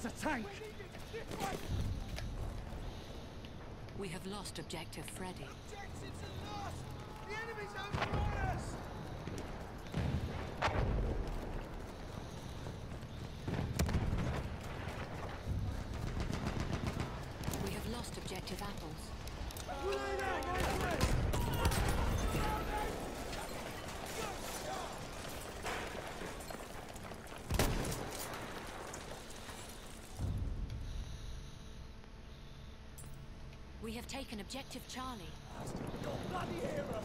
That's a tank! We have lost objective Freddy. Objectives are lost! The enemy's overrun us! We have lost objective apples. We have taken objective Charlie. Bloody hero!